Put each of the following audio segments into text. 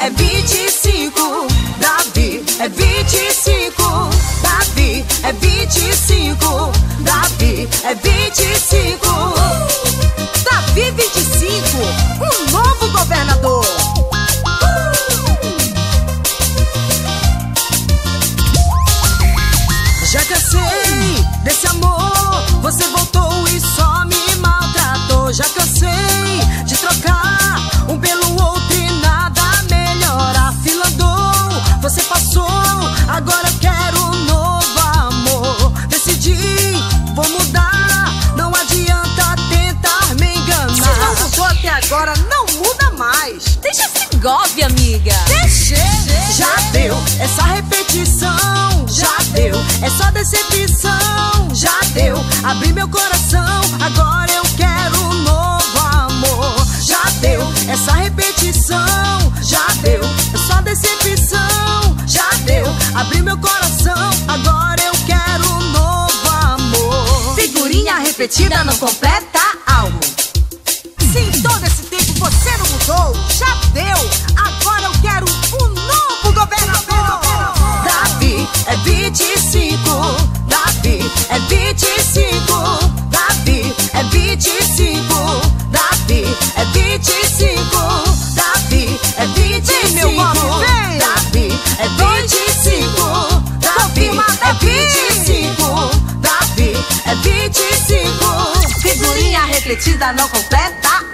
é 25. Davi é 25. Davi é 25. Davi é 25. Davi 25. Um novo governador. Agora, não muda mais. Deixa esse golpe, amiga. Deixei. Já deu essa repetição. Já deu, é só decepção. Já deu, abri meu coração. Agora eu quero um novo amor. Já deu essa repetição. Já deu, é só decepção. Já deu, abri meu coração. Agora eu quero um novo amor. Figurinha repetida não completa meu vem. Davi é 25. Davi é 25. Davi é 25. Figurinha repetida não completa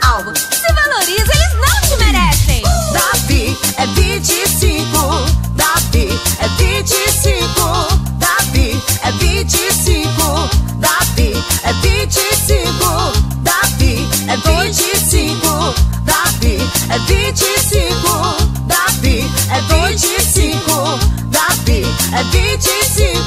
é de te